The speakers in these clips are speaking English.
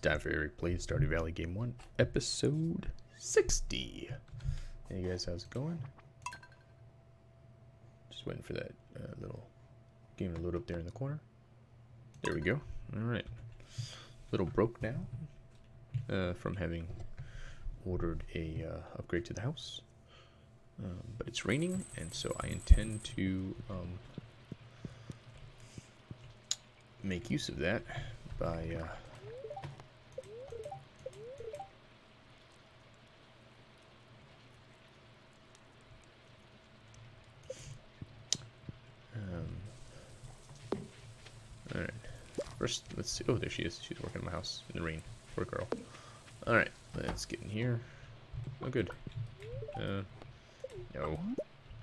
It's for Eric Plays Stardew Valley Game 1, Episode 60. Hey guys, how's it going? Just waiting for that uh, little game to load up there in the corner. There we go. Alright. Little broke now uh, from having ordered a uh, upgrade to the house. Um, but it's raining, and so I intend to um, make use of that by Alright. First, let's see. Oh, there she is. She's working in my house in the rain. Poor girl. Alright, let's get in here. Oh, good. Uh, no.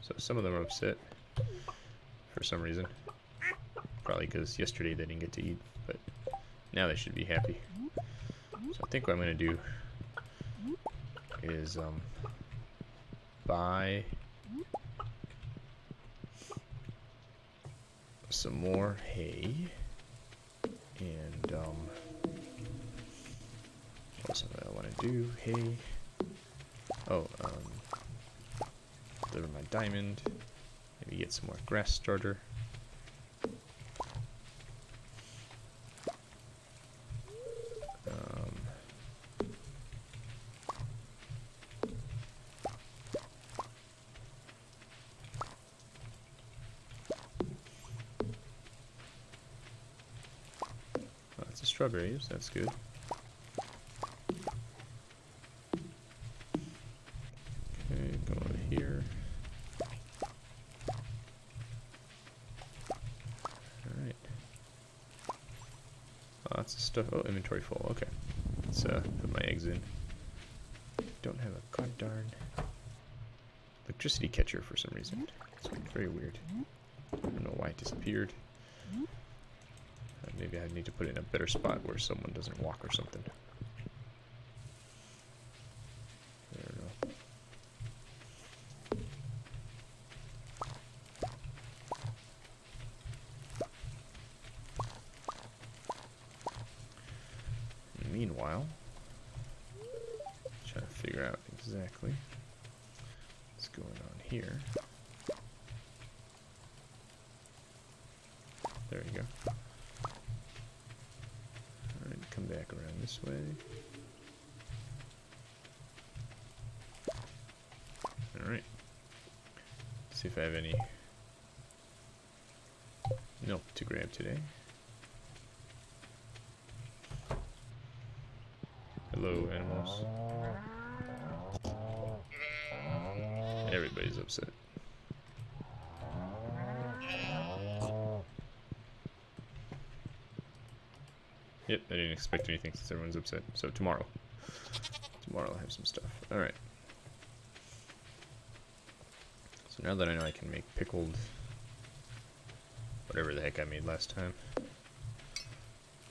So some of them are upset for some reason. Probably because yesterday they didn't get to eat, but now they should be happy. So I think what I'm going to do is um, buy some more hay and um what's what I want to do? Hey, oh um deliver my diamond. Maybe get some more grass starter um, Strawberries, that's good. Okay, go over here. Alright. Lots of stuff. Oh, inventory full. Okay. Let's uh, put my eggs in. Don't have a god darn electricity catcher for some reason. It's very weird. I don't know why it disappeared. Maybe I need to put it in a better spot where someone doesn't walk or something. Meanwhile, trying to figure out exactly what's going on here. There you go. Come back around this way. Alright. See if I have any milk to grab today. Hello, animals. Everybody's upset. Yep, I didn't expect anything since everyone's upset. So tomorrow. Tomorrow I'll have some stuff. Alright. So now that I know I can make pickled whatever the heck I made last time.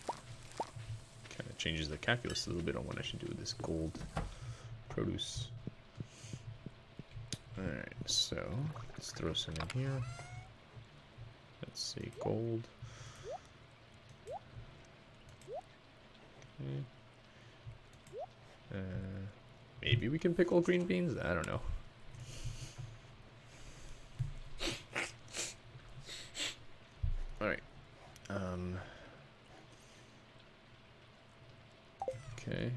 Kind of changes the calculus a little bit on what I should do with this gold produce. Alright, so let's throw some in here. Let's see, gold. Okay. Uh, maybe we can pickle green beans? I don't know. Alright. Um, okay.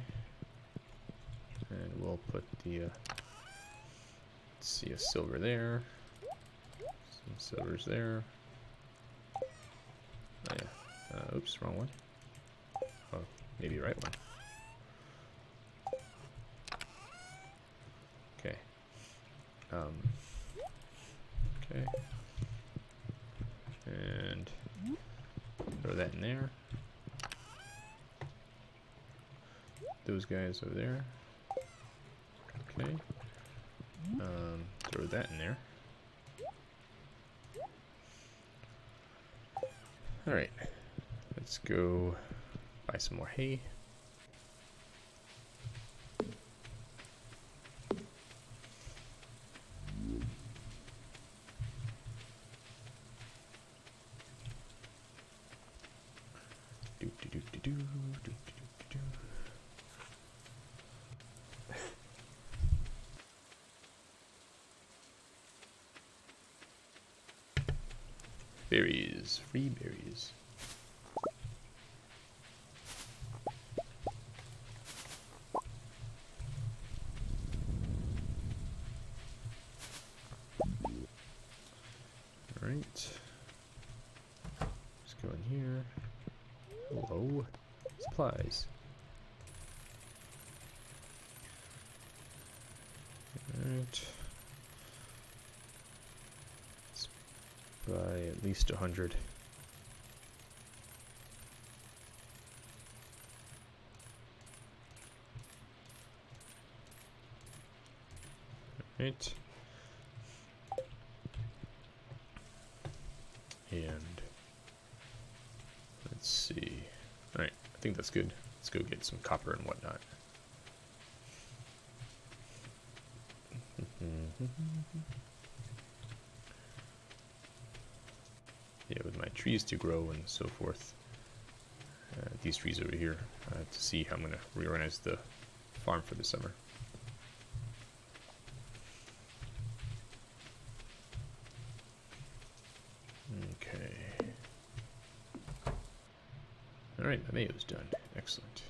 And we'll put the, uh, let's see, a silver there. Some silvers there. Oh yeah. Uh, oops, wrong one. Oh, maybe right one. Okay. Um. Okay. And throw that in there. Those guys over there. Okay. Um, throw that in there. Alright. Let's go buy some more hay. Do, do, do, do, do, do, do, do. Berries, free berries. Alright. Let's go in here. Hello. Supplies. Alright. Let's buy at least a hundred. Right. And let's see. Alright, I think that's good. Let's go get some copper and whatnot. with my trees to grow and so forth. Uh, these trees over here uh, to see how I'm going to reorganize the farm for the summer. Okay. Alright, my mayo's done. Excellent.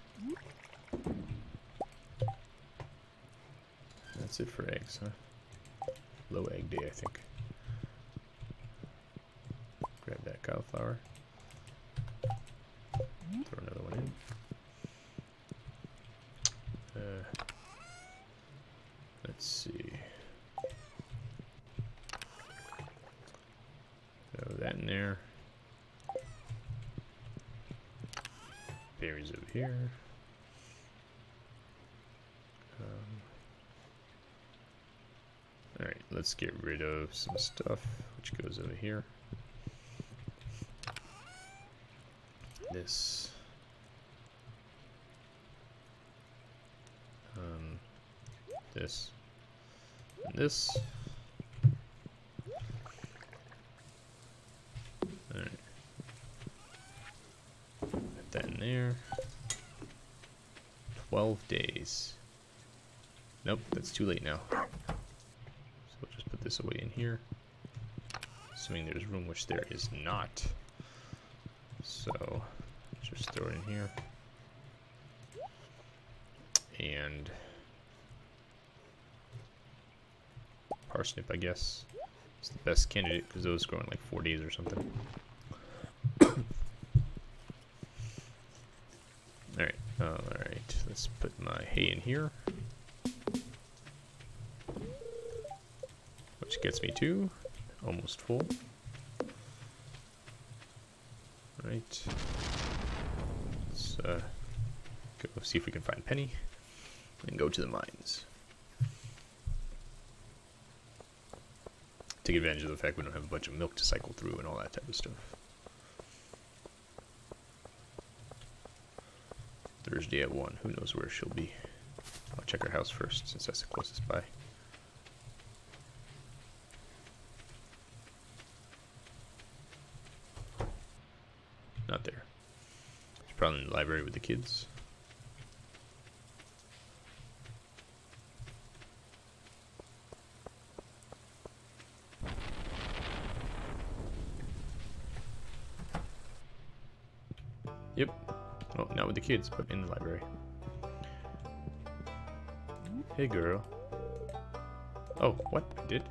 That's it for eggs, huh? Low egg day, I think. Grab that cauliflower. Throw another one in. Uh, let's see. Throw that in there. Berries over here. Um, Alright, let's get rid of some stuff, which goes over here. This. Um, this. And this. Alright. Put that in there. 12 days. Nope, that's too late now. So we'll just put this away in here. Assuming there's room, which there is not. So, throw it in here. And parsnip, I guess, is the best candidate because those grow in like four days or something. Alright, alright, let's put my hay in here. Which gets me to almost full. Right. Let's uh, go see if we can find Penny and go to the mines. Take advantage of the fact we don't have a bunch of milk to cycle through and all that type of stuff. Thursday at 1. Who knows where she'll be. I'll check her house first since that's the closest by. Not there. She's probably the library with the kids. Yep. Oh, not with the kids, but in the library. Hey, girl. Oh, what? I did?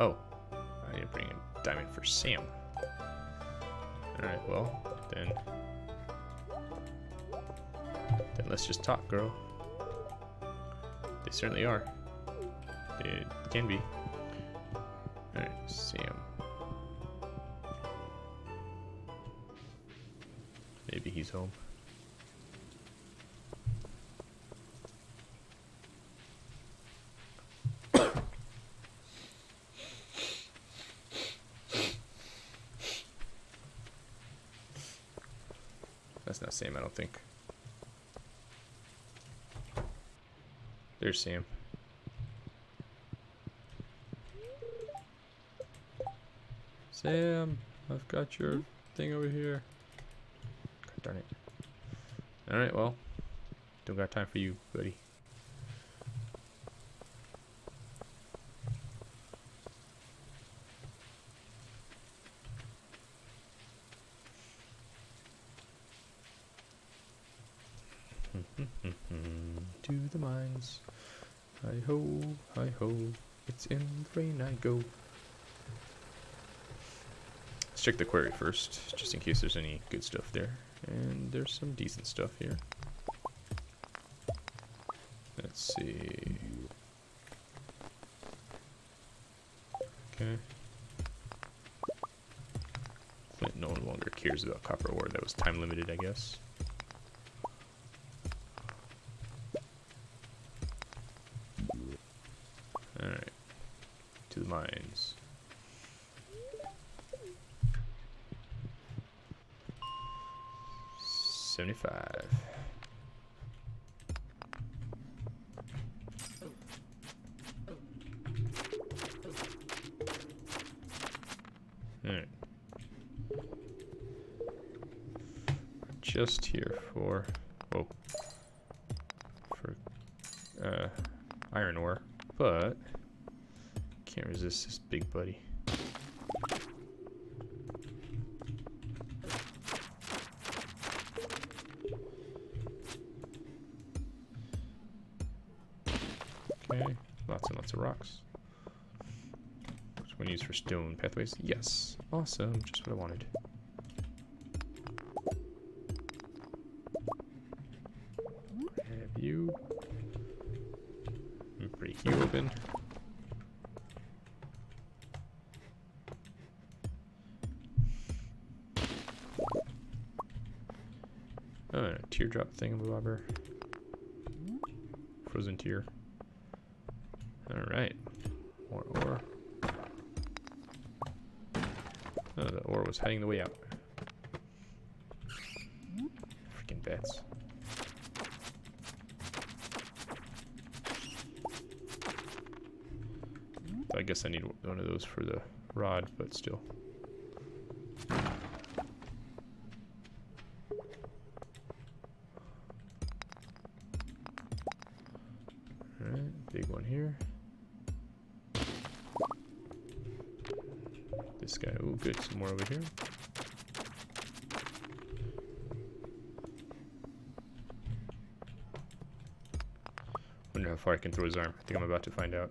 Oh. I need to bring a diamond for Sam. Alright, well, then... Then let's just talk, girl. They certainly are. They can be. Alright, Sam. Maybe he's home. Not Sam, I don't think. There's Sam. Sam, I've got your thing over here. God darn it. Alright, well. Don't got time for you, buddy. to the mines. Hi ho, hi ho, it's in the rain I go. Let's check the quarry first, just in case there's any good stuff there. And there's some decent stuff here. Let's see. Okay. Clint no one longer cares about copper ore. That was time limited, I guess. Alright. To the mines. Seventy-five. Alright. Just here for, whoa, for uh, iron ore, but this big buddy. Okay, lots and lots of rocks. Which one used for stone pathways? Yes. Awesome, just what I wanted. Have you. And break you open. Teardrop thingamabobber. Frozen tear. Alright. More ore. Oh, the ore was hiding the way out. Freaking bats. I guess I need one of those for the rod, but still. Far I can throw his arm. I think I'm about to find out.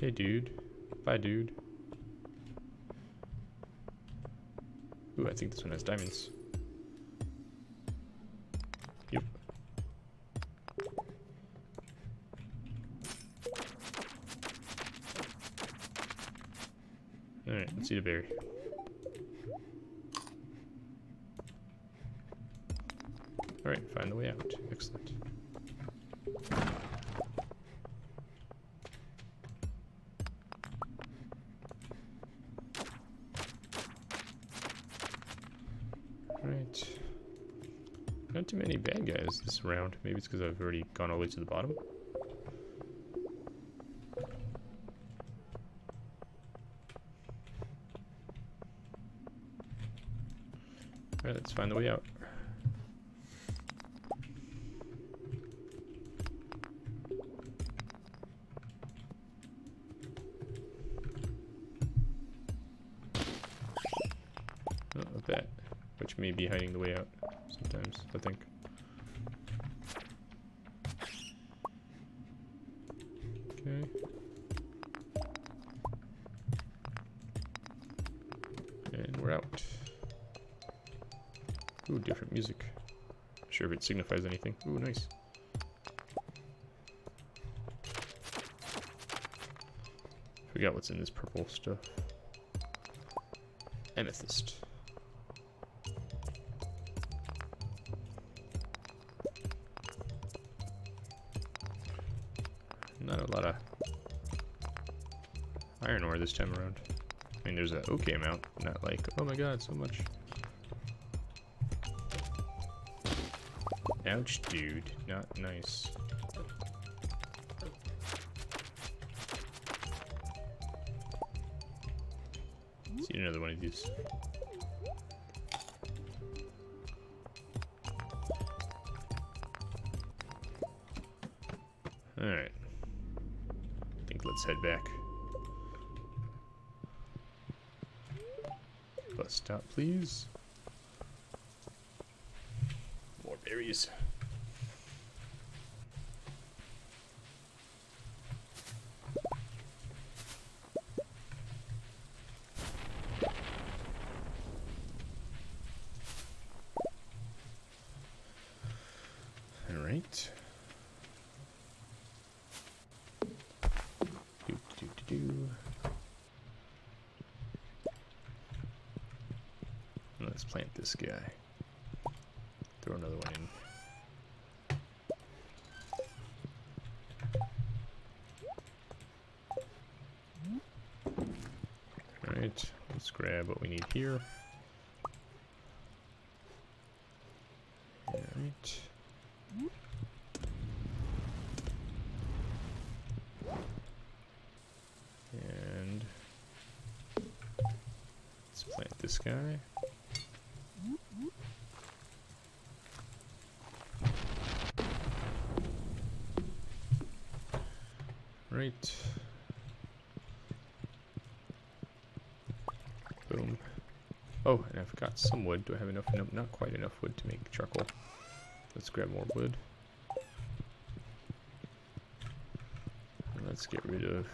Hey dude. Bye dude. Ooh, I think this one has diamonds. Yep. Alright, let's eat a berry. Alright, find the way out. Excellent. Right. Not too many bad guys this round. Maybe it's because I've already gone all the way to the bottom. Alright, let's find the way out. I think. Okay. And we're out. Ooh, different music. Not sure if it signifies anything. Ooh, nice. Forgot what's in this purple stuff. Amethyst. This time around. I mean, there's a okay amount, not like, oh my god, so much. Ouch, dude. Not nice. See another one of these. Alright. I think let's head back. Stop, please. More berries. All right. Do, do, do, do. Let's plant this guy. Throw another one in. Alright, let's grab what we need here. Alright. And let's plant this guy. Right. Boom. Oh, and I've got some wood. Do I have enough? Not quite enough wood to make charcoal. Let's grab more wood. And let's get rid of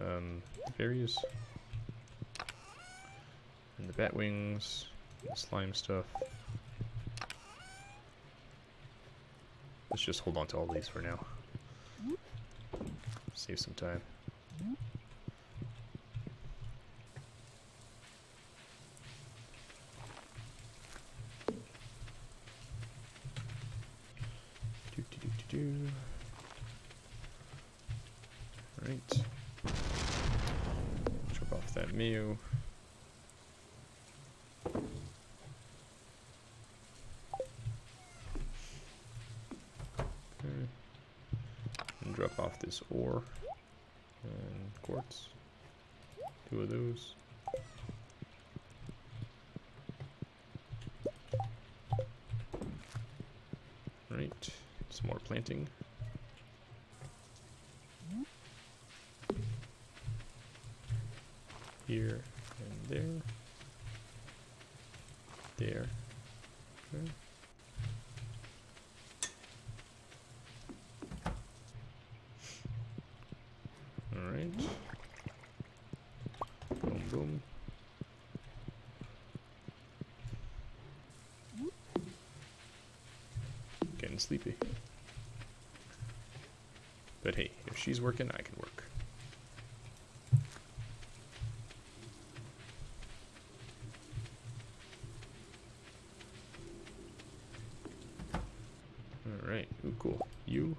um, berries and the bat wings, the slime stuff. Let's just hold on to all these for now. Save some time. Do, do, do, do, do. Right. Chop off that meal. Okay. And drop off this ore and quartz. Two of those. Right, some more planting. Here and there. There. Okay. Alright. Boom, boom. Sleepy. But hey, if she's working, I can work. Alright, ooh, cool. You,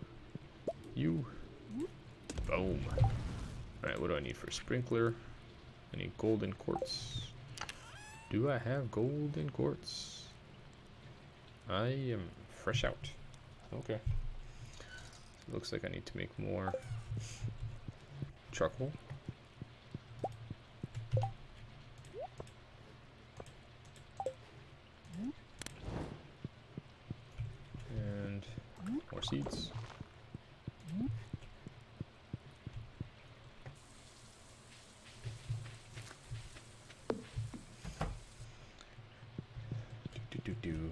you, boom. Alright, what do I need for sprinkler? I need golden quartz. Do I have golden quartz? I am fresh out. Okay. Looks like I need to make more charcoal. And more seeds. Do, do, do, do.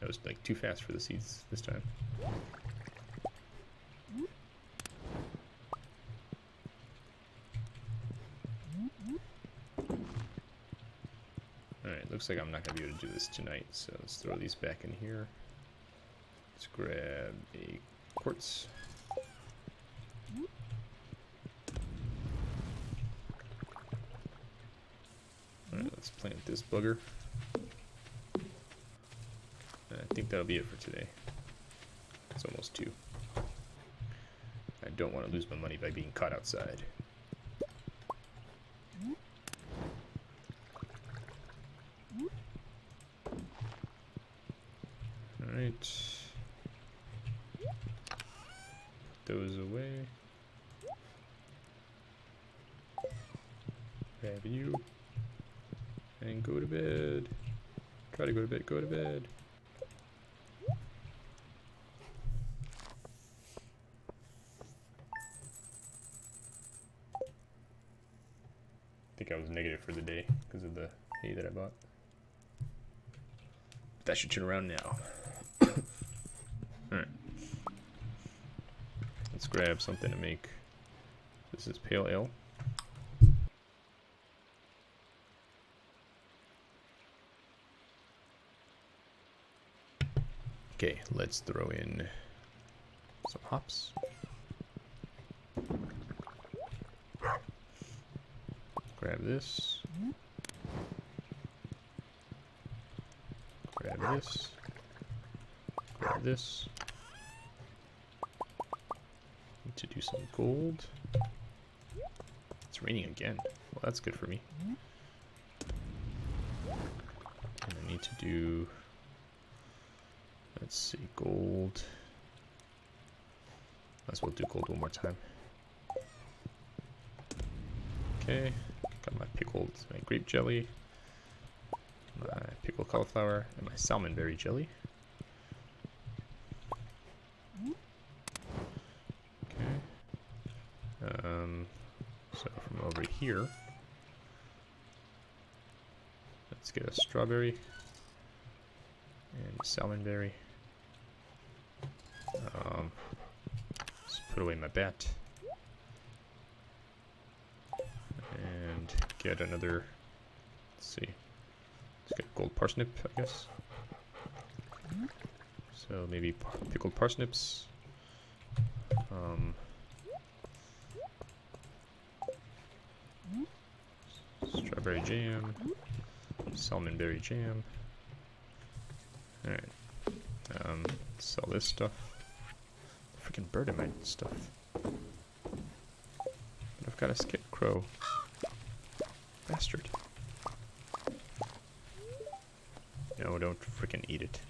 That was like too fast for the seeds this time. Alright, looks like I'm not going to be able to do this tonight, so let's throw these back in here. Let's grab a quartz. Alright, let's plant this bugger think that'll be it for today. It's almost 2. I don't want to lose my money by being caught outside. Alright. Put those away. Grab you. And go to bed. Try to go to bed, go to bed. That I bought. That should turn around now. Alright. Let's grab something to make. This is pale ale. Okay, let's throw in some hops. Grab this. Mm-hmm. Grab this. Grab this. Need to do some gold. It's raining again. Well, that's good for me. And I need to do Let's see, gold. As well do gold one more time. Okay, got my pickled, my grape jelly, cauliflower, and my salmonberry jelly. Okay. Um, so from over here, let's get a strawberry and salmonberry. Um, let's put away my bat. And get another, let's see, let's get gold parsnip, I guess. So maybe pickled parsnips. Um, strawberry jam, salmonberry jam. Alright. Um, sell this stuff freaking bird in my stuff. But I've got a scarecrow. Bastard. No, don't freaking eat it.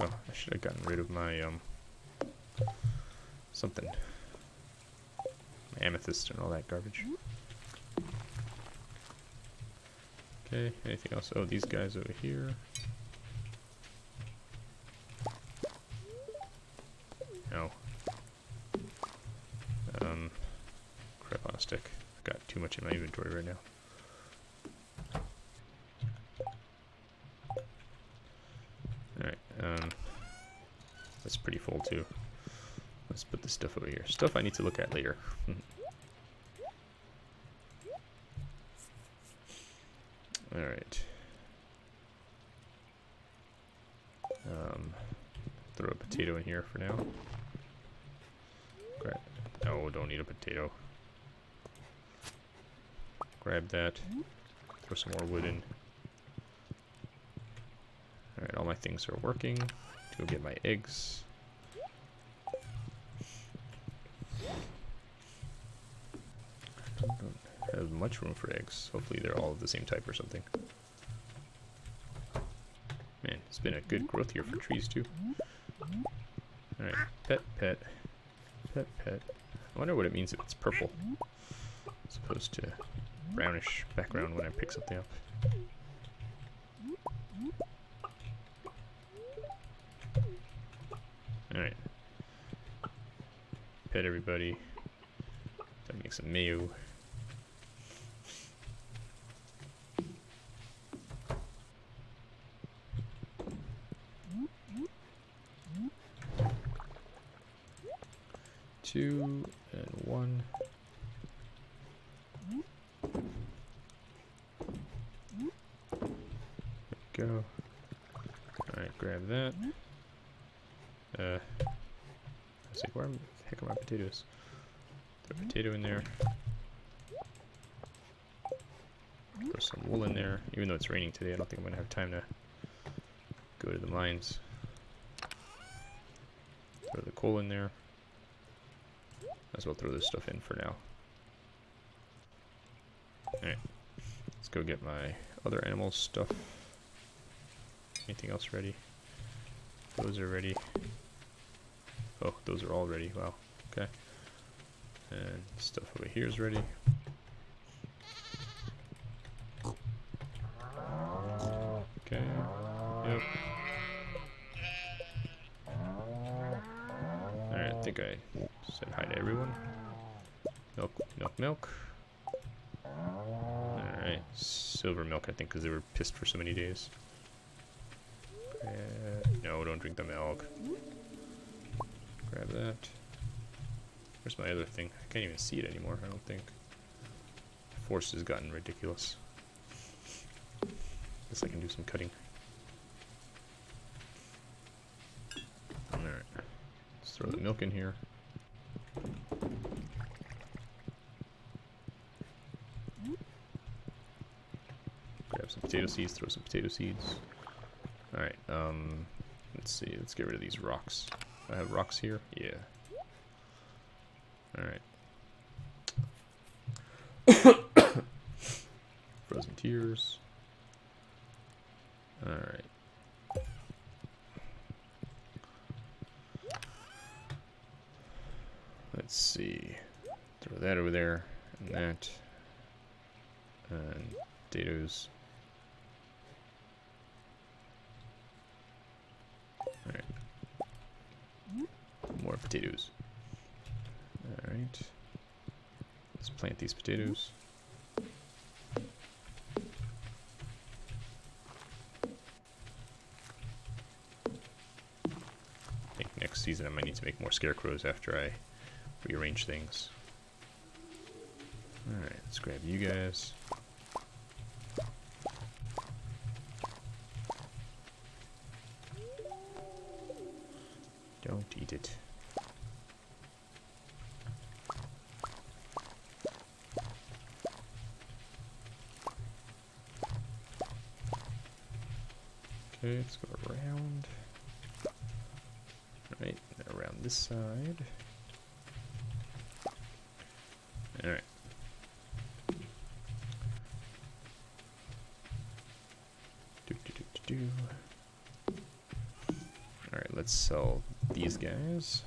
Oh, I should have gotten rid of my, um, something. My amethyst and all that garbage. Okay, anything else? Oh, these guys over here. No. Um, crap on a stick. I've got too much in my inventory right now. Alright, um, that's pretty full Let's put this stuff over here. Stuff I need to look at later. Alright. Um, throw a potato in here for now. No, don't need a potato. Grab that. Throw some more wood in. Alright, all my things are working. Go get my eggs. Don't have much room for eggs. Hopefully they're all of the same type or something. Man, it's been a good growth year for trees too. Alright, pet, pet, pet, pet. I wonder what it means if it's purple. As opposed to brownish background when I pick something up. Alright. Pet everybody. That makes some mayo. Two and one. go. Alright, grab that. Uh, I like, where the heck are my potatoes? Throw a hmm. potato in there. Throw some wool in there. Even though it's raining today, I don't think I'm going to have time to go to the mines. Throw the coal in there. Might as well throw this stuff in for now. Alright. Let's go get my other animal stuff. Anything else ready? Those are ready. Oh, those are all ready. Wow. Okay. And stuff over here is ready. Okay. Yep. Alright, I think I said hi to everyone. Milk, milk, milk. Alright, silver milk, I think, because they were pissed for so many days. Uh, no, don't drink the milk. Grab that. Where's my other thing? I can't even see it anymore, I don't think. Force has gotten ridiculous. Guess I can do some cutting. Alright. Let's throw the milk in here. Grab some potato seeds, throw some potato seeds. Alright, um, let's see, let's get rid of these rocks. I have rocks here? Yeah. Alright. Frozen tears. Alright. Let's see. Throw that over there, and that. And potatoes. Alright. More potatoes. Alright. Let's plant these potatoes. I think next season I might need to make more scarecrows after I rearrange things. Alright, let's grab you guys. Side. Alright. Do, do, do, do, do. Alright, let's sell these guys.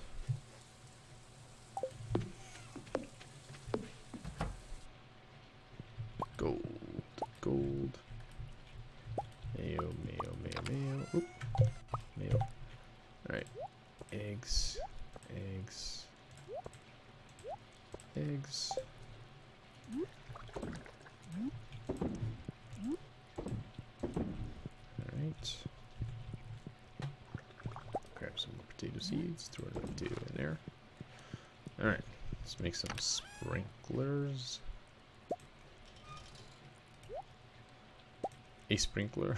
A sprinkler.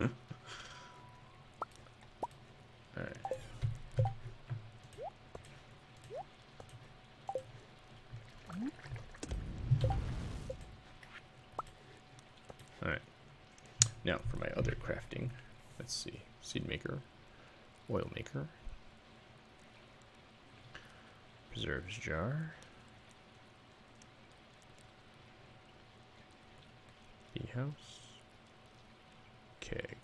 Alright. Now for my other crafting. Let's see. Seed maker. Oil maker. Preserves jar. Bee house. Keg.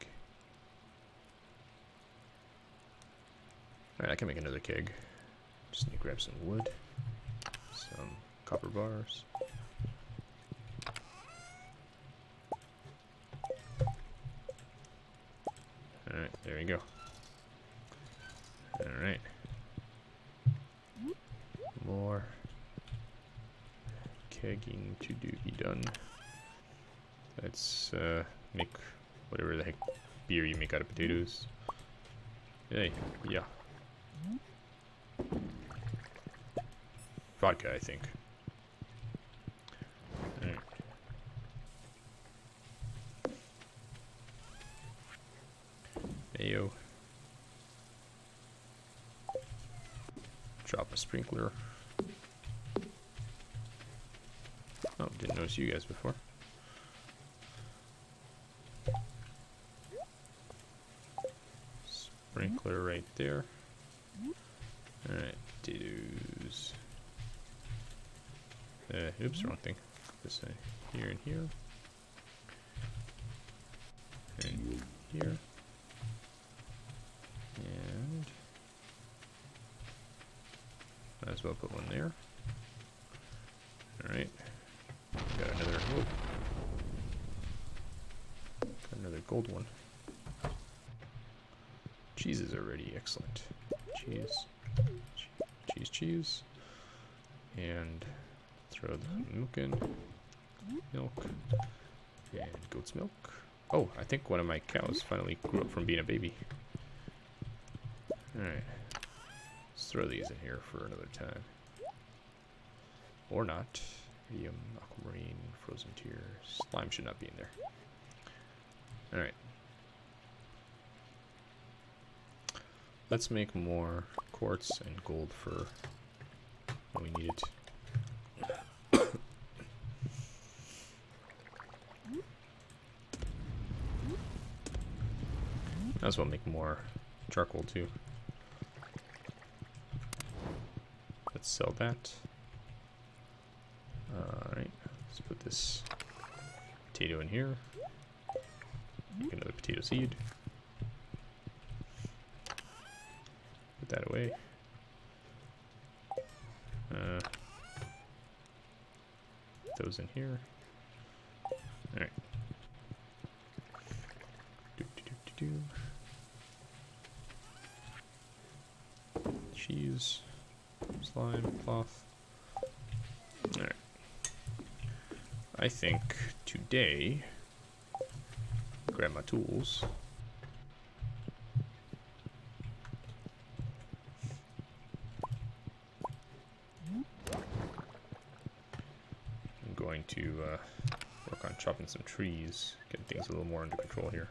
Alright, I can make another keg. Just need to grab some wood. Some copper bars. Alright, there we go. Alright. More kegging to do be done. Let's uh, make whatever the heck beer you make out of potatoes. Hey, yeah. Vodka, I think. Mayo. Drop a sprinkler. Oh, didn't notice you guys before. Sprinkler right there. Alright, potatoes. Uh, oops, wrong thing. This side. Here and here. And here. And might as well put one there. Alright. Got another whoa. Got another gold one. Cheese is already excellent. Cheese. Cheese, cheese. And the milk in. Milk. And goat's milk. Oh, I think one of my cows finally grew up from being a baby. Alright. Let's throw these in here for another time. Or not. Medium, aquamarine, frozen tear. Slime should not be in there. Alright. Let's make more quartz and gold for when we need it. Might as well make more charcoal too. Let's sell that. Alright, let's put this potato in here. Make another potato seed. Put that away. Uh, those in here. Alright. Do, do, do, do, do. Cheese, slime, cloth. Alright. I think today, grab my tools. I'm going to uh, work on chopping some trees, getting things a little more under control here.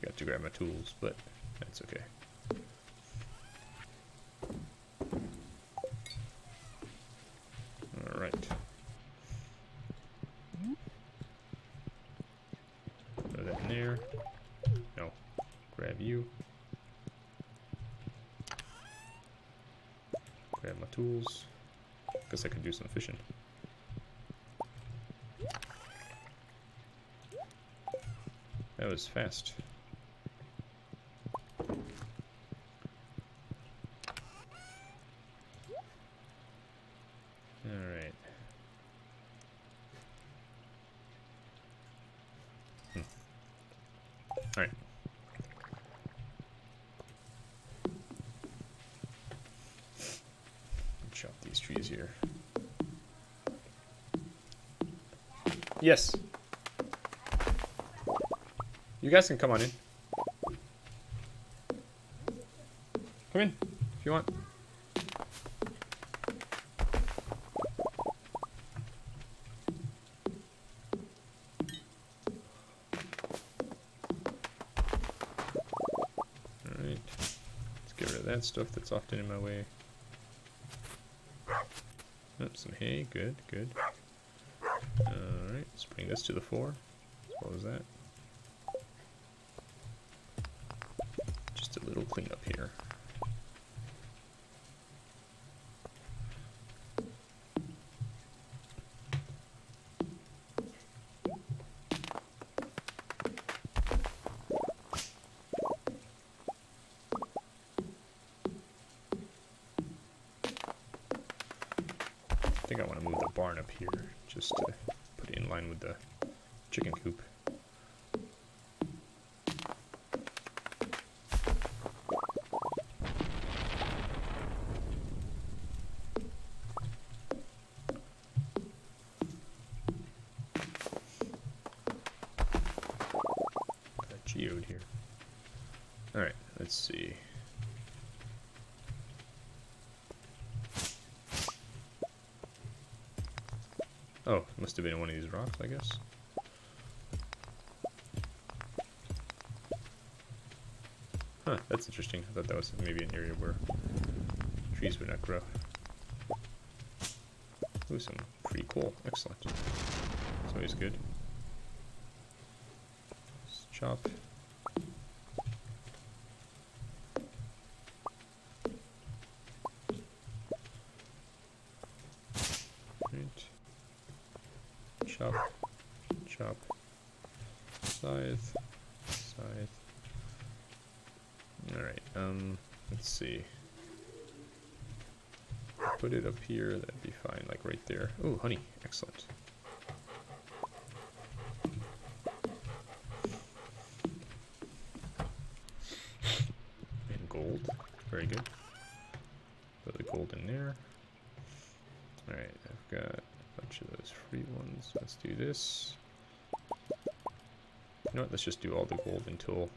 Forgot to grab my tools, but that's okay. All right. Throw that in there. No. Grab you. Grab my tools. Guess I could do some fishing. That was fast. Alright. Hmm. Alright. Chop these trees here. Yes. You guys can come on in. Come in if you want. Alright. Let's get rid of that stuff that's often in my way. Oh, some hay, good, good. Uh, Alright, let's bring this to the fore. As well as that. Just a little cleanup here. I think I want to move the barn up here just to in line with the chicken coop. Got geode here. Alright, let's see. Been one of these rocks, I guess. Huh, that's interesting. I thought that was maybe an area where trees would not grow. Ooh, some pretty cool. Excellent. It's always good. Let's chop. Right. Chop. Chop. Scythe. Scythe. Alright, um, let's see. put it up here, that'd be fine, like right there. Oh, honey, excellent. And gold, very good. Put the gold in there. Alright, I've got a bunch of those free ones. Let's do this. You know what, let's just do all the gold until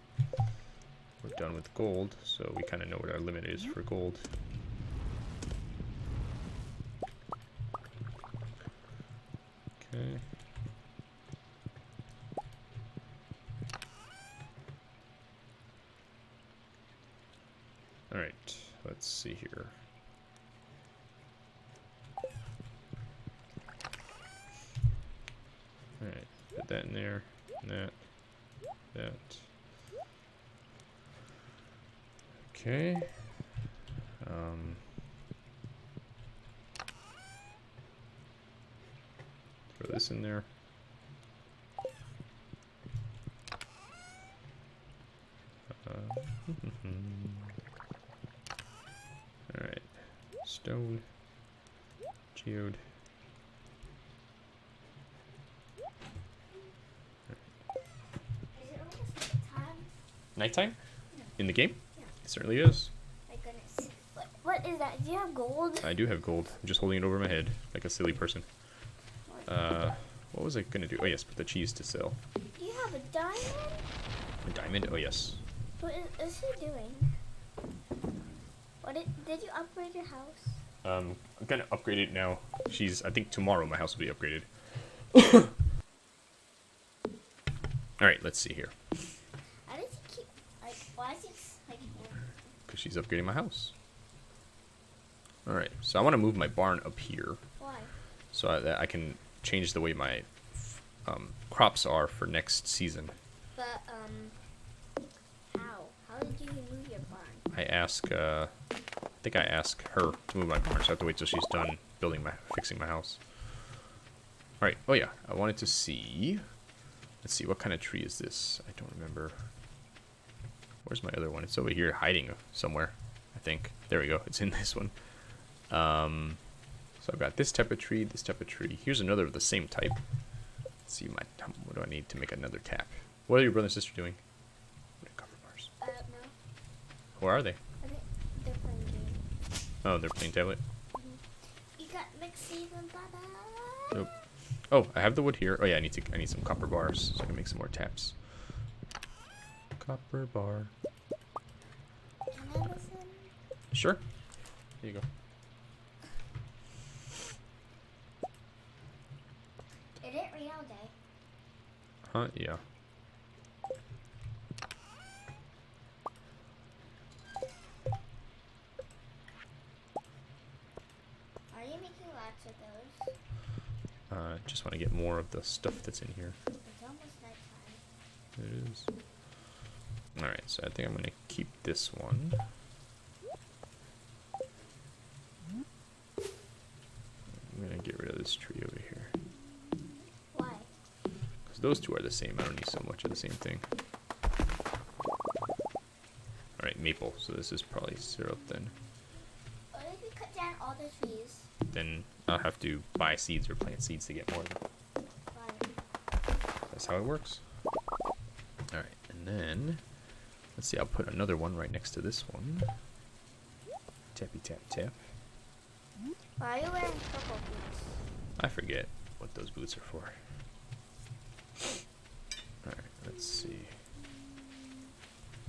we're done with gold, so we kind of know what our limit is for gold. Okay. Alright, let's see here. Alright, put that in there, and that, that. Okay. Um, throw this in there. Uh, Alright. Stone. Geode. Is it almost time? Nighttime? In the game? Yeah. It certainly is. My goodness. What, what is that? Do you have gold? I do have gold. I'm just holding it over my head like a silly person. Uh, what was I gonna do? Oh yes, put the cheese to sell. Do you have a diamond? A diamond? Oh yes. What is, is he doing? What did, did you upgrade your house? Um, I'm gonna upgrade it now. She's. I think tomorrow my house will be upgraded. All right, let's see here. How does he keep, like, why is he, like, Because she's upgrading my house. All right, so I want to move my barn up here why? so I, that I can change the way my um, crops are for next season. But, um, how? How did you move your barn? I ask. Uh, I think I ask her to move my barn, so I have to wait till she's done building my, fixing my house. All right. Oh yeah, I wanted to see. Let's see, what kind of tree is this? I don't remember. Where's my other one? It's over here, hiding somewhere. I think. There we go. It's in this one. Um, so I've got this type of tree, this type of tree. Here's another of the same type. Let's see my. What do I need to make another tap? What are your brother and sister doing? What are copper bars? I don't know. Where are they? They're playing games. Oh, they're playing tablet. Mm-hmm. You got mixed season, baba. Nope. Oh, I have the wood here. Oh yeah, I need to. I need some copper bars so I can make some more taps. Copper bar. Can I? Sure. Here you go. Is it real day? Huh? Yeah. Are you making lots of those? Uh, just want to get more of the stuff that's in here. It's almost nighttime. It is. All right, so I think I'm gonna keep this one. I'm gonna get rid of this tree over here. Why? Because those two are the same. I don't need so much of the same thing. Alright, maple. So this is probably syrup then. What if you cut down all the trees? Then I'll have to buy seeds or plant seeds to get more of them. That's how it works. Alright, and then... Let's see, I'll put another one right next to this one. Tappy tap tap. Why are you wearing purple boots? I forget what those boots are for. Alright, let's see.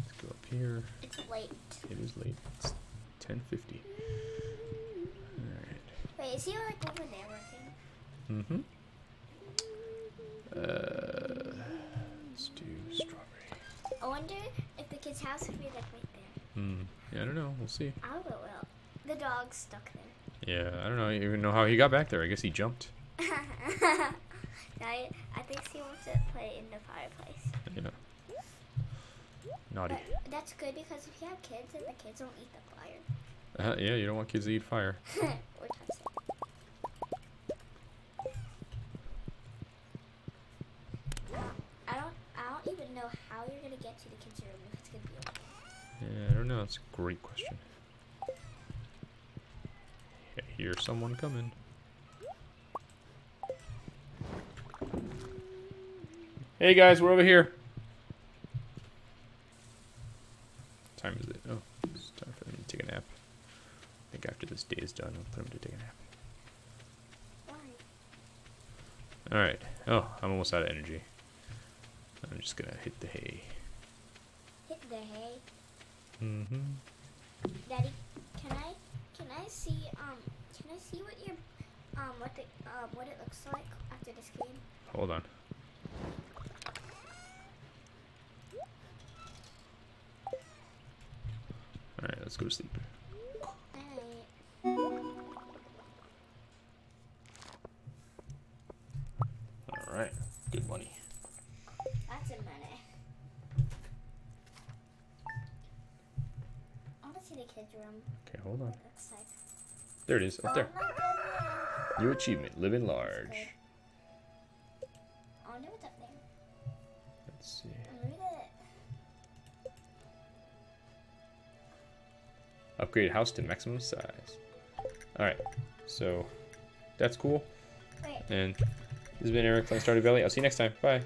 Let's go up here. It's late. It is late. It's 10.50. Wait, is he like over there working? Mm-hmm. Uh, let's do strawberry. I wonder if the kid's house would be like right there. Hmm. Yeah, I don't know. We'll see. I will. The dog's stuck there. Yeah, I don't know. I even know how he got back there. I guess he jumped. now I, I think he wants to play in the fireplace. Yeah. Naughty. But that's good because if you have kids and the kids don't eat the fire, Uh, yeah, you don't want kids to eat fire. or touch it. I don't. I don't even know how you're gonna to the kids' room if it's gonna be open. Yeah, I don't know. That's a great question. Yeah, hear someone coming. Hey guys, we're over here. What time is it? Oh, it's time for them to take a nap. I think after this day is done, I'll put them to take a nap. Alright. Oh, I'm almost out of energy. I'm just gonna hit the hay. The hay. Mm-hmm. Daddy, can I can I see um can I see what your um what the um what it looks like after this game? Hold on. Alright, let's go to sleep. Okay, hold on. What it looks like. There it is, up there. Oh. New achievement, living large. Okay. I wonder what's up there. Let's see. Oh, Upgrade house to maximum size. Alright, so that's cool. Wait. And this has been Eric from Stardew Valley. I'll see you next time. Bye.